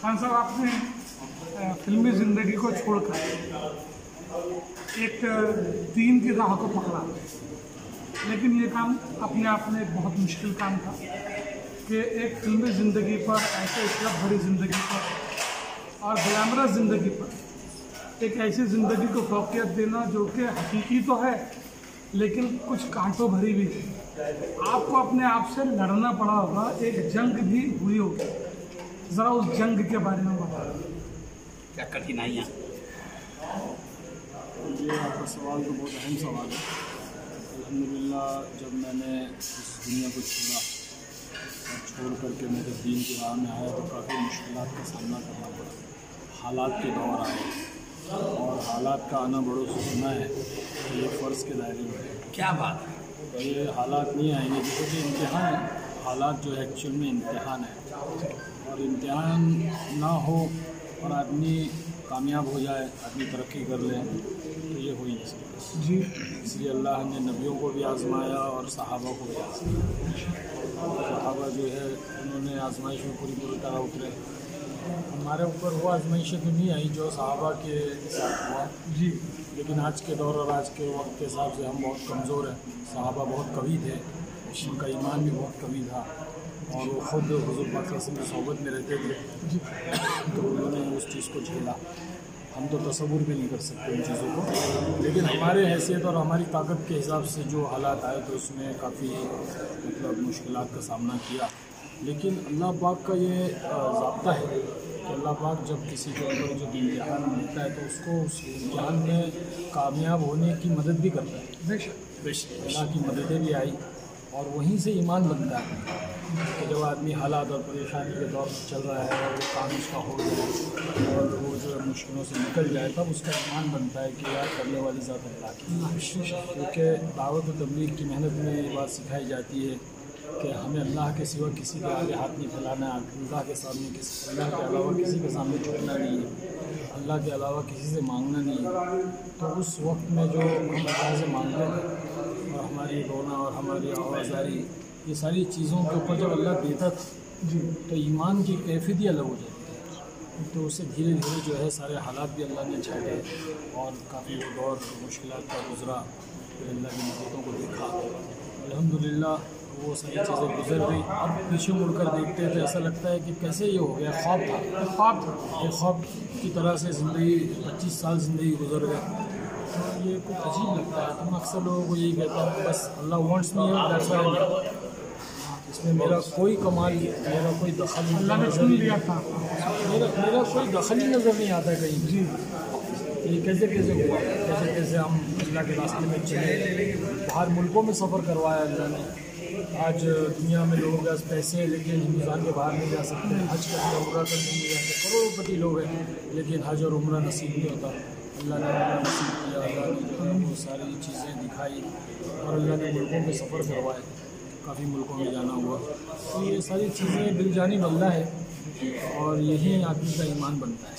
खान साहब, आपने फिल्मी ज़िंदगी को छोड़कर एक दीन की राह को पकड़ा। लेकिन ये काम अपने आप में एक बहुत मुश्किल काम था कि एक फिल्मी ज़िंदगी पर, ऐसे इतना भरी ज़िंदगी पर और ग्लैमरस ज़िंदगी पर एक ऐसी ज़िंदगी को फौकियत देना जो कि हकीकी तो है, लेकिन कुछ कांटों भरी भी है। आपको अपने आप से लड़ना पड़ा होगा, एक जंग भी हुई होगी। ज़रा उस जंग के बारे में बताओ। क्या कठिनाइयाँ? ये आपका सवाल तो बहुत अहम सवाल है। अलहमदिल्ला जब मैंने इस दुनिया को छोड़ा और छोड़ करके मेरे दीन की राह में आया तो काफ़ी मुश्किल का सामना करना पड़ा। हालात के दौर आए और हालात का आना बड़ो से है कि ये फ़र्ज़ के दायरे में है। क्या बात है? तो ये हालात नहीं आएँगे जैसे कि इम्तहान है। हालात जो है एक्चुअल में इम्तहान है। और इम्तहान ना हो और आदमी कामयाब हो जाए आदमी तरक्की कर ले तो ये हो ही नहीं सकता। जी। इसलिए अल्लाह ने नबियों को भी आजमाया और सहाबा को भी आजमाया। सहाबा जो है उन्होंने आजमाइश में पूरी पूरी तरह उतरे। हमारे ऊपर वो आजमाइशें तो नहीं आई जो सहाबा के साथ हुआ। जी। लेकिन आज के दौर और आज के वक्त के हिसाब से हम बहुत कमज़ोर हैं। सहाबा बहुत कवि थे उनका ईमान भी बहुत कवि था। और वो खुद हजूर पाक की सोबत में रहते थे। तो उन्होंने उस चीज़ को झेला। हम तो तस्वुर भी नहीं कर सकते उन चीज़ों को। लेकिन हमारे हैसियत और हमारी ताकत के हिसाब से जो हालात आए तो उसमें काफ़ी मतलब मुश्किल का सामना किया। लेकिन अल्लाह पाक का ये जबता है कि अल्लाह पाक जब किसी के ऊपर जब इम्तहान मिलता है तो उसको उस इम्तहान में कामयाब होने की मदद भी करता है। बेशक। बेशक। अल्लाह की मददें भी आई। और वहीं से ईमान बनता है। कि जब आदमी हालात और परेशानी के दौर में चल रहा है, और वो काम उसका हो जाए और वो जो है मुश्किलों से निकल जाए, तब उसका ईमान बनता है कि यार करने वाली ज़्यादा अल्लाह की क्योंकि दावत तबलीग की मेहनत में ये बात सिखाई जाती है कि हमें अल्लाह के सिवा किसी के आगे हाथ नहीं फैलाना, अल्लाह के सामने किसी, अल्लाह के अलावा किसी के सामने झुकना नहीं है। अल्लाह के अलावा किसी से मांगना नहीं है। तो उस वक्त में जो हम अल्लाह से मांगते थे और हमारी रोना और हमारी आवाज़ारी ये सारी चीज़ों के ऊपर जब अल्लाह देता था जी। तो ईमान की कैफियत ही अलग हो जाती है तो उससे धीरे धीरे जो है सारे हालात भी अल्लाह ने छाटे और काफ़ी वो दौर मुश्किल का गुजरा। फिर अल्लाह की मददों को देखा। अल्हम्दुलिल्लाह वो सारी चीज़ें गुजर गई। अब पीछे मुड़कर देखते हैं तो ऐसा लगता है कि कैसे ये हो गया ख्वाब था। ख्वाब था। ये ख्वाब की तरह से ज़िंदगी पच्चीस साल ज़िंदगी गुजर गई। ये कुछ अजीब लगता है। हम अक्सर लोगों को यही कहते हैं बस अल्लाह वांट्स मी इसमें मेरा कोई कमाल मेरा कोई दखल अल्लाह ने नज़र चुन नहीं लिया था मेरा मेरा कोई दखल ही नज़र नहीं आता कहीं जी। ये कैसे कैसे हुआ? कैसे कैसे हम अल्लाह के रास्ते में चले? बाहर मुल्कों में सफ़र करवाया अल्लाह ने। आज दुनिया में लोगों के पास पैसे हैं लेकिन हिंदुस्तान के बाहर नहीं जा सकते। हज करने उम्र करने नहीं जाते करोड़पति लोग हैं लेकिन हज और उम्र नसीब नहीं होता। अल्लाह ने हमें नसीब किया अल्लाह ने वो सारी चीज़ें दिखाई और अल्लाह ने मुल्कों में सफ़र करवाए। काफ़ी मुल्कों में जाना हुआ। तो ये सारी चीज़ें दिल जानी बल्ला है और यही आदमी का ईमान बनता है।